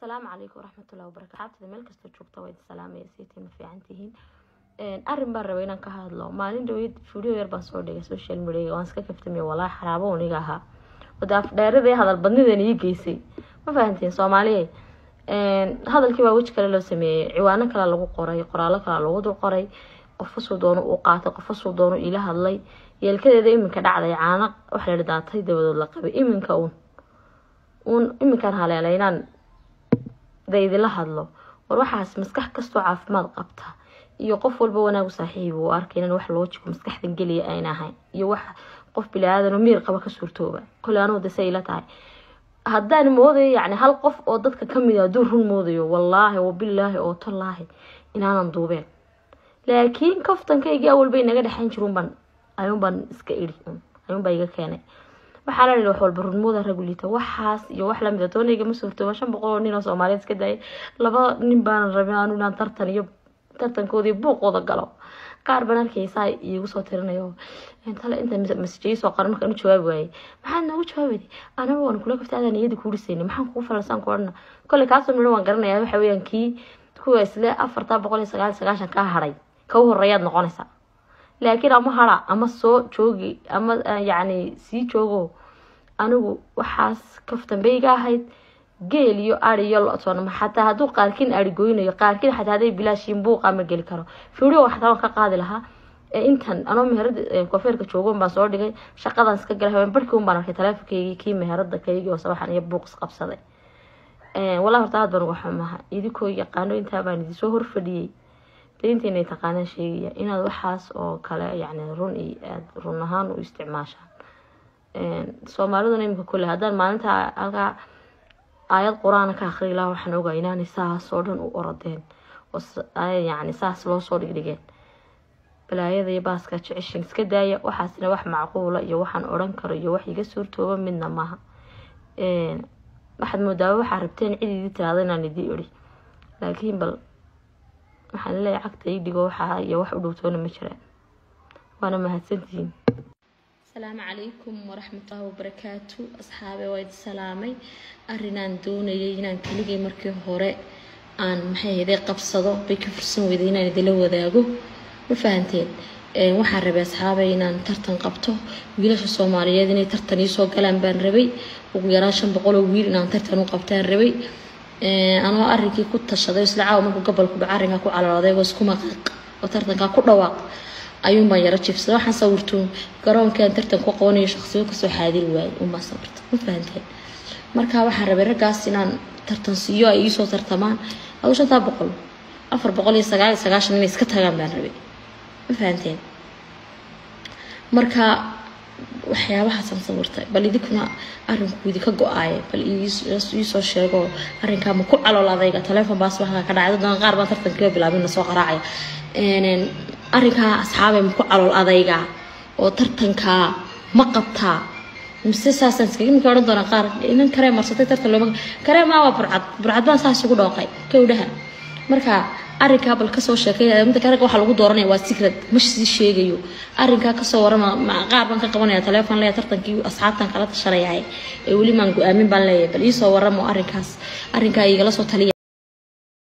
asalaamu calaykum waraxmatullahi wabarakatu meel kastoo joogta waa idin salaamaya ma fiican tihiin arrin baan rabay inaan ka hadlo. Maalin dhaweyd video yar baan soo dhigay social media waan iska kaftamiya walaahi xaraabo uniga ahaa? Wada afdheerada hadal badnidan ii geysay? Ma fahantiin soomaaliya hadalkii baa weji kale loo sameeyey ciwaano kale lagu qoray qoraalo kale lagu dul qoray. Qofasuu doono uu qaatay qofasuu doono iila hadlay. Yeelkadeeda iminka dhacday caano waxa la daatay dabadood la qabay. Iminka uun uun iminkaan haleelay inaan daydila hadlo. War waxaas maskax kastoo caafimaad qabta. Iyo qof walba wanaagu saaxiib uu arkay inaan wax loojigo maskaxdan geliya ayn ahayn. Iyo wax qof bilaadan oo miir qaba ka suurtooba. Kole dase ila tahay. Haddaan moodayo yacni hal qof oo dadka ka mid a hadduu run moodayo wallaahi wabilaahi oo tallaahi inaanan duubeen. Laakiin kaftankaygi awalbay naga dhexayn jirunbaan ayuunbaan iska idhi ayuunbaa iga keenay waxaa la wax walba runmooda ragulita waxaas iyo wax lamida doonayga ma suurtooba shan boqol oo nin oo soomaaliyeed iska daayay. Laba nin baanan rabin inaan tartan iyo tartankoodii buuqooda galo. Qaar baan arkaysaa iigu soo tirinayo. Tale inta masajay soo qoran markaan u jawaabi waayey maxaad noogu jawaabayday anaba waan kula kaftay adaan niyada kuu maxaan kugu falalsaan ku kolley kaasoo midho waan garanayaa. Waxa weeyaan kii kuwa isle afartaa boqol iyo sagaal sagaashan kaa hadhay ka u noqonaysaa laakiin ama hada ama soo joogi ama yacni sii joogo anigu waxaas kaftanbayga ahayd geel iyo ari iyo lo-toonama xataa hadduu qaarkiin ari goynayo xataa hadday bilaashiin buuqa ma geli karo xataa waan ka qaadi lahaa intan anoo meherada kofeerka joogo baan soo dhigay shaqadan iska galay haween barhkii un baan arkay taleefonkaygii kii meherada kaygii oo sabaxan iyo buuq isqabsaday walaa horta aad baan uga xumaha idinkoo yaqaano intaa baan idin soo horfadhiyey daintiinay taqaanaan sheegaya inaad waxaas oo kale yacni run iyo run ahaan u isticmaashaan soomaaliduna imika kule haddaan maalinta halkaa aayad qur'aana ka akri laha waxaan ogaa inaanay saas dhan u orodeen yacni saas loo soo dhigdhigeen. Balaayada iyo baaska jeceshin iska daaya waxaasina wax macquula iyo waxaan odhan karo iyo wax iga suurtooba midna maaha. Waxaad moodaaba waxaa rabteen cid tiraada inaan idii idhi laakiin bal waxaan leeyahay cagta ii dhigo waxaa iyo wax u dhowtoona ma jiraan waana mahadsantihiin asalaamu calaykum waraxmatullahi wabarakaatu asxaabe waa idi salaamay. Arrinaan doonayay inaan keligay markii hore aan maxay hayday qabsado. Bay ka fursan weyday inaan idila wadaago. Ma fahanteen? Waxaan rabay asxaabay inaan tartan qabto. Wiilasha soomaaliyeed inay tartan iisoo galaan baan rabay. Ugu yaraan shan boqoloo wiil inaan tartan u qabtaan rabay anoo arrinkii ku tashaday isla caawa markuu gobolku arrinkaa ku calooday oo isku maqaaq oo tartankaa ku dhawaaq. Ayuunbaan yaro jibsaday waxaan sawirto garoonkaan tartan ku qabanayo shaqsiyo ka soo xaadir waayay unbaan sawirta. Ma fahanteen? Marka waxaan rabay raggaas inaan tartan siiyo ay iisoo tartamaan. Adu shantaa boqol afar boqol iyo sagaal iyo sagaashan inay iska tagaan baan rabay. Ma fahanteen? Marka waxyaabahaasaan sawirtay bal idinkuna arinku idinka go'aaye bal iisoo sheego arrinkaa ma ku calool adayga taleefon ka dhacay dadana qaar baan tartankiiba bilaabin la soo qaraacaya. Arrinkaa asxaabay ma ku calool adayga oo tartankaa ma qabtaa mise saasaan iskaga iminka odhan doonaa qaar inan karee marsatay tartan looma karee maa waa burcad burcad baan saas ugu dhooqay kowdhaha marka arrinkaa bal ka soo kale waxaa lagu dooranaya waa secret. Ma sii sheegayo. Arrinkaa ka soo warama qaar baan ka qabanaya taleefon leeya tartankii asxaabtan kala tashanaya ee weli maan go'aamin baan leeyahay bal iisoo waramo arrinkaas. Arrinkaa igala soo taliya